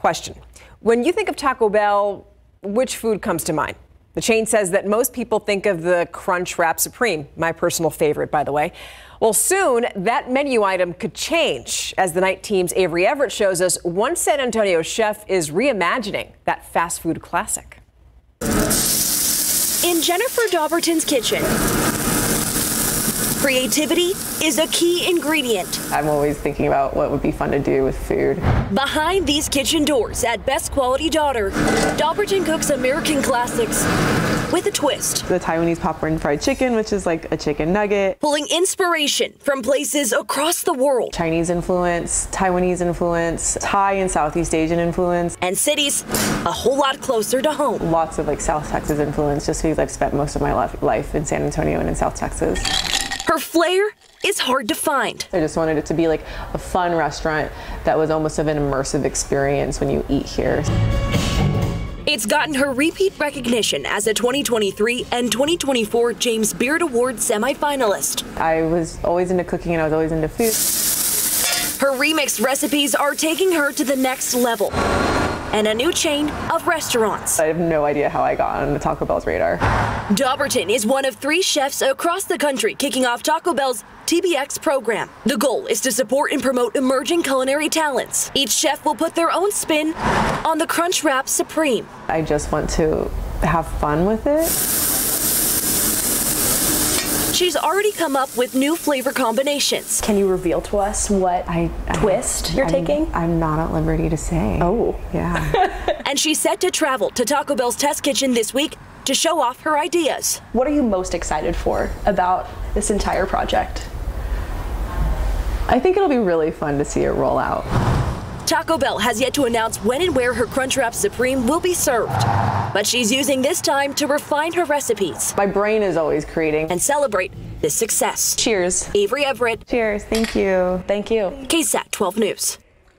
Question When you think of Taco Bell, which food comes to mind? The chain says that most people think of the Crunch Wrap Supreme, my personal favorite, by the way. Well, soon that menu item could change. As the night team's Avery Everett shows us, one San Antonio chef is reimagining that fast food classic. In Jennifer Dobbertin's kitchen, Creativity is a key ingredient. I'm always thinking about what would be fun to do with food. Behind these kitchen doors at Best Quality Daughter, Dobbertin cooks American classics with a twist. The Taiwanese popcorn fried chicken, which is like a chicken nugget. Pulling inspiration from places across the world. Chinese influence, Taiwanese influence, Thai and Southeast Asian influence. And cities a whole lot closer to home. Lots of like South Texas influence just because I've spent most of my life in San Antonio and in South Texas. Her flair is hard to find. I just wanted it to be like a fun restaurant that was almost of an immersive experience when you eat here. It's gotten her repeat recognition as a 2023 and 2024 James Beard Award semifinalist. I was always into cooking and I was always into food. Her remixed recipes are taking her to the next level and a new chain of restaurants. I have no idea how I got on the Taco Bell's radar. Dobbertin is one of three chefs across the country kicking off Taco Bell's TBX program. The goal is to support and promote emerging culinary talents. Each chef will put their own spin on the Crunch Wrap Supreme. I just want to have fun with it. She's already come up with new flavor combinations. Can you reveal to us what I, twist I, you're I'm, taking? I'm not at liberty to say. Oh. Yeah. and she's set to travel to Taco Bell's test kitchen this week to show off her ideas. What are you most excited for about this entire project? I think it'll be really fun to see it roll out. Taco Bell has yet to announce when and where her Crunchwrap Supreme will be served. But she's using this time to refine her recipes. My brain is always creating. And celebrate this success. Cheers. Avery Everett. Cheers. Thank you. Thank you. KSAT 12 News.